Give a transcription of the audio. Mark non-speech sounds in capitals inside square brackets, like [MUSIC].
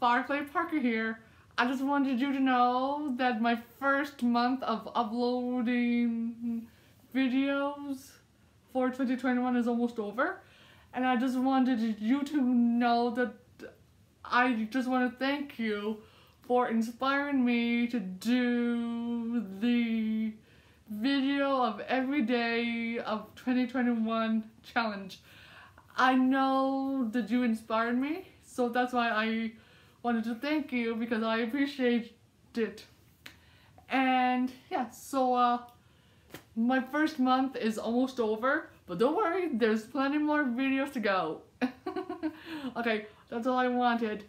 Firefly Parker here. I just wanted you to know that my first month of uploading videos for 2021 is almost over. And I just wanted you to know that I just want to thank you for inspiring me to do the video of every day of 2021 challenge. I know that you inspired me, so that's why I wanted to thank you because I appreciate it. And yeah, so uh, my first month is almost over, but don't worry, there's plenty more videos to go. [LAUGHS] okay, that's all I wanted.